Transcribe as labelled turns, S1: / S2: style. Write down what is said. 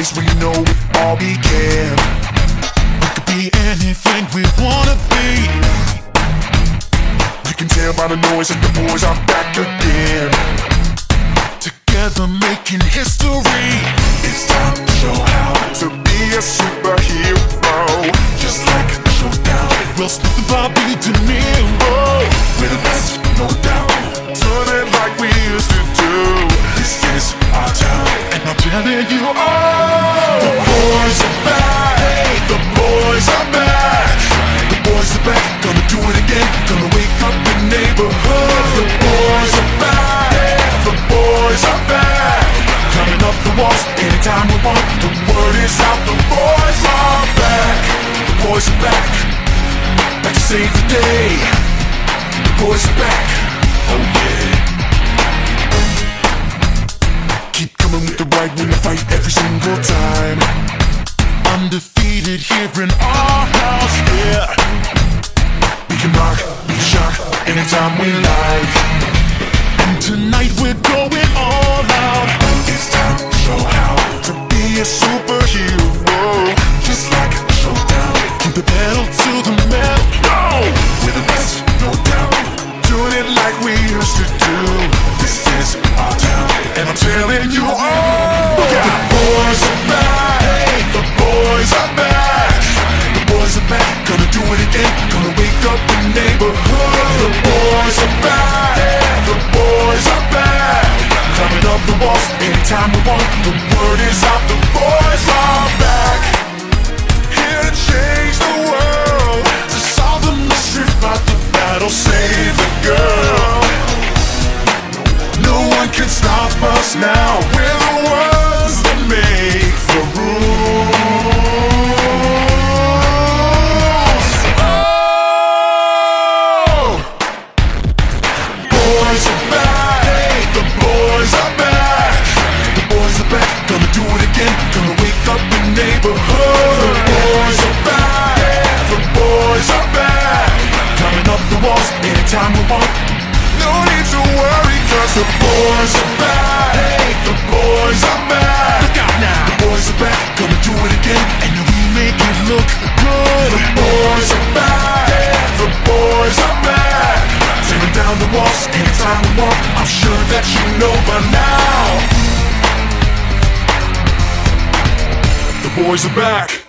S1: place where you know it all began. We could be anything we wanna be. You can tell by the noise that the boys are back again. Together making history. It's time to show how to be a superhero. Just like a showdown. We'll split the Bobby De. We're the best, no doubt. Turn it like we used to do. This is our town. And I'm telling you all. Boys are back. The boys are back. Back to save the day. The boys are back. Oh yeah. Keep coming with the right win the fight every single time. Undefeated here in our house, yeah. We can rock, we can shock anytime we like. And tonight we're going all out. It's time to show how to be a superhero. The pedal to the metal. Go! We're the best, no doubt. Doing it like we used to do. This is our town. And I'm telling you all. The boys can stop us now. We're the ones that make the rules. Oh! Boys are back. The boys are back. The boys are back. Gonna do it again. Gonna wake up the neighborhood. The boys are back. The boys are back. Climbing up the walls anytime we want. Cause the boys are back. hey, The boys are back. Look out now. The boys are back. Gonna do it again. And we make it look good. The boys are back. The boys are back. Tearing down the walls anytime we want. I'm sure that you know by now. The boys are back.